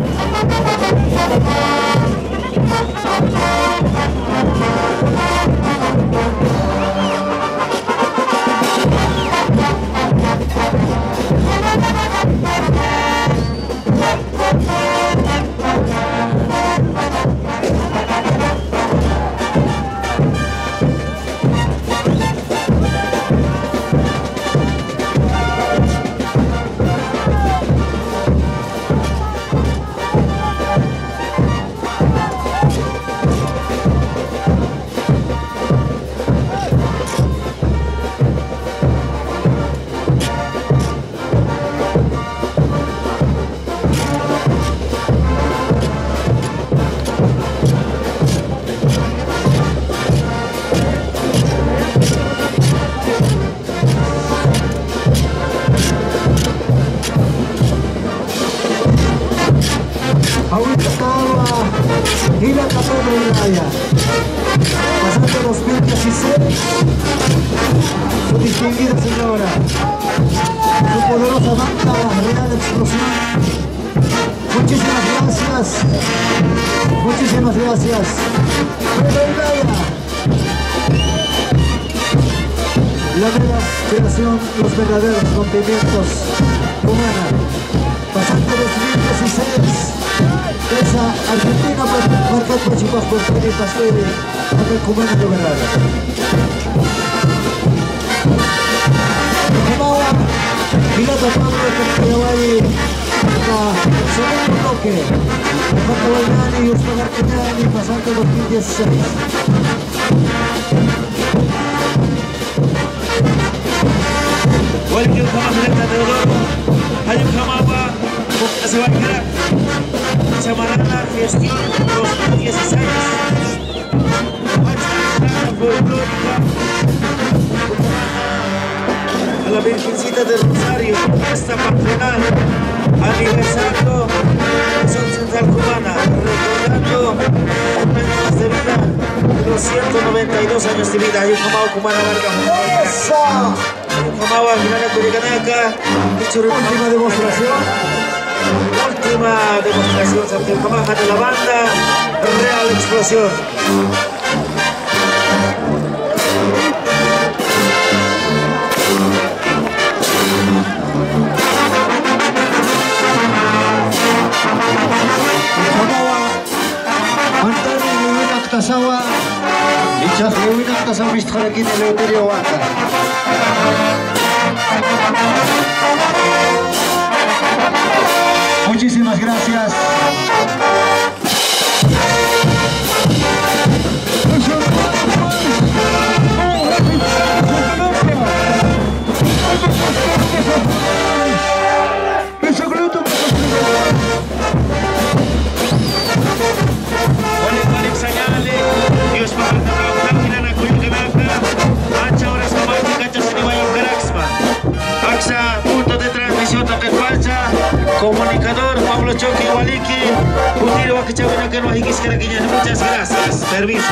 Música su distinguida señora, su poderosa banda Real Explosión. Muchísimas gracias, muchísimas gracias. La nueva creación, los verdaderos rompimientos humana, pasando 2016. Esa Argentina marcó próximas por Pérez Pastore, acá el cubano de Vergara. Ahora, Piloto Pablo Castellavali, segundo bloque, Paco Bainani y Ursula Garcetani, pasando 2016. ولكن كما في الكاتيجوري هل يمكن ما أسوأ كده Chamarana Gestión 2016. Folclórica, a la Virgencita del Rosario, fiesta patronal, aniversario Son Central Cubana, recordando momentos de vida los 192 años de vida. Kamapa Cubana Vargas. ¡Esa! Kamawa Granada Culiacanaca, Última demostración. Última demostración, de la banda Real Explosión. Tasawa, Lichas Wiwinak Tasawa Mistjarakin Eleuterio Waka. Muchísimas gracias. Choque Waliki, Putiro que no higis Muchas gracias. Permiso.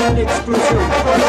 Gran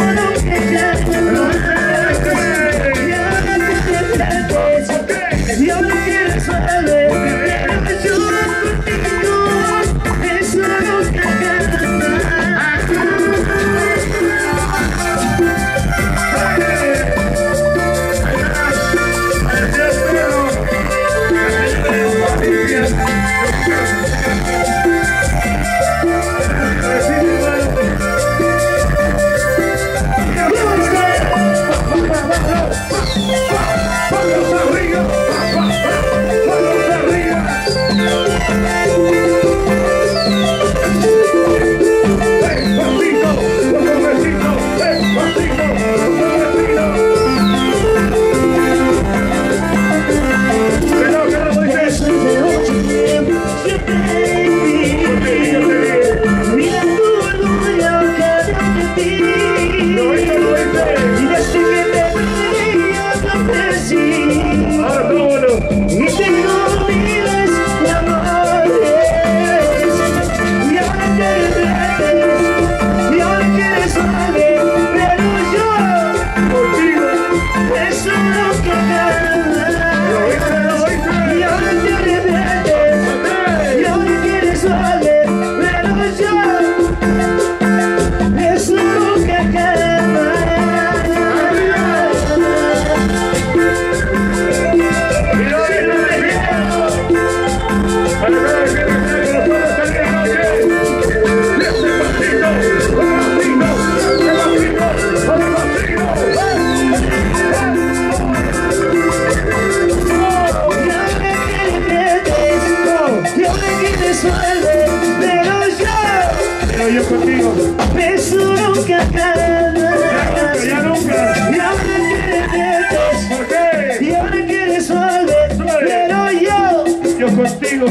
uno que ya pero yo, pero yo contigo, eso nunca acaba. Ya, nunca. Y ahora que te. Y ahora que te suelve, pero yo, yo contigo.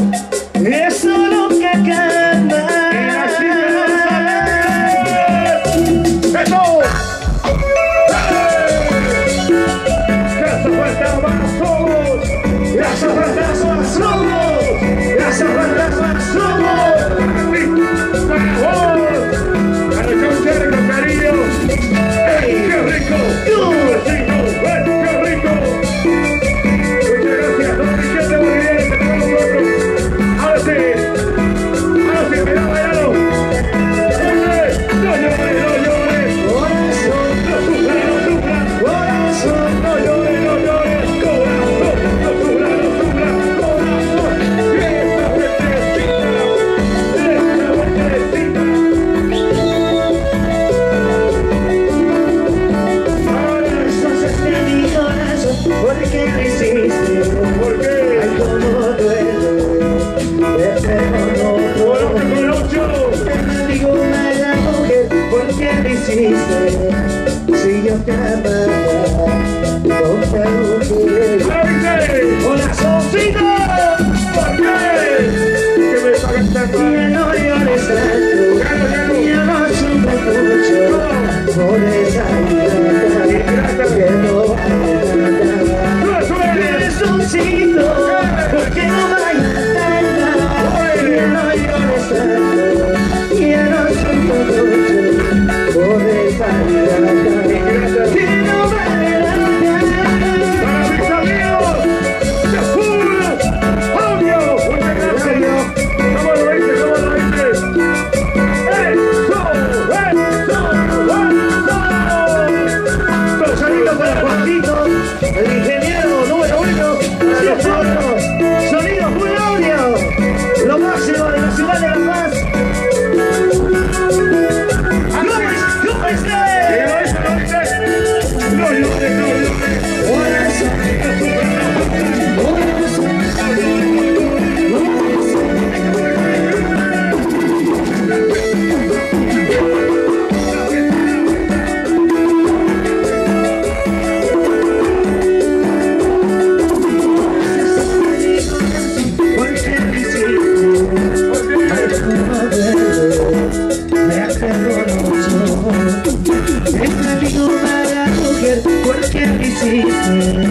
que quisiste,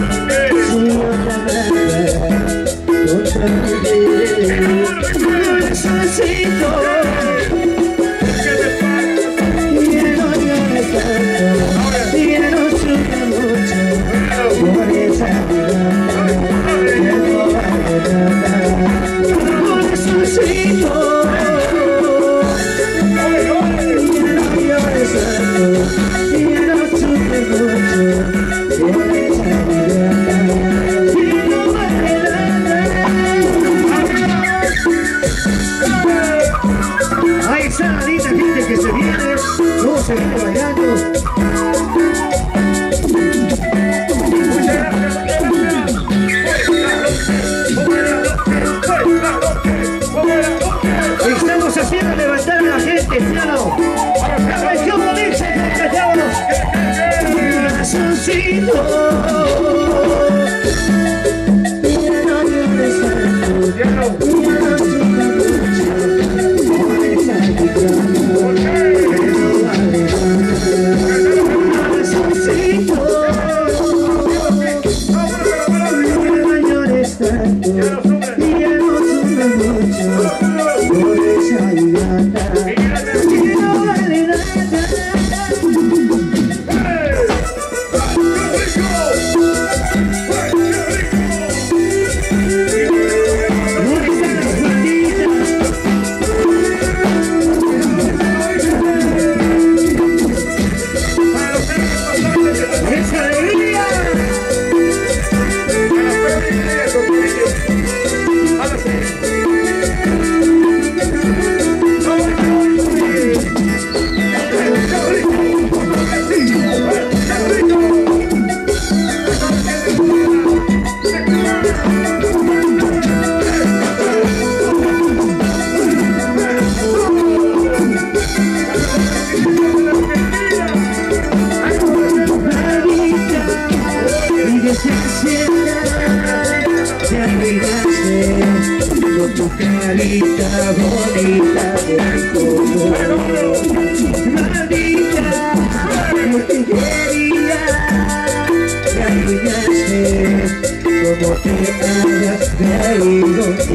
sin otra otra no necesito. Oh. maldita de todo, maldita, me arruinaste, como te hayas creído.